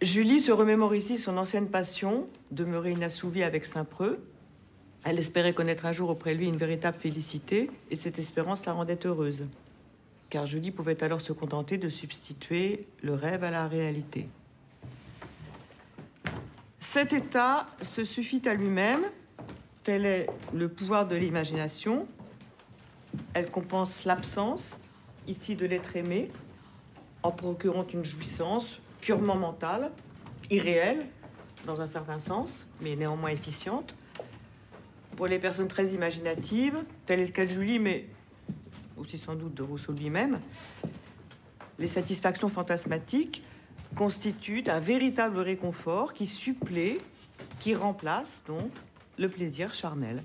Julie se remémore ici son ancienne passion, demeurée inassouvie avec Saint-Preux. Elle espérait connaître un jour auprès de lui une véritable félicité, et cette espérance la rendait heureuse. Car Julie pouvait alors se contenter de substituer le rêve à la réalité. Cet état se suffit à lui-même, tel est le pouvoir de l'imagination. Elle compense l'absence, ici de l'être aimé, en procurant une jouissance purement mentale, irréelle, dans un certain sens, mais néanmoins efficiente. Pour les personnes très imaginatives, tel est le cas Julie, mais aussi sans doute de Rousseau lui-même, les satisfactions fantasmatiques constituent un véritable réconfort qui supplée, qui remplace donc le plaisir charnel.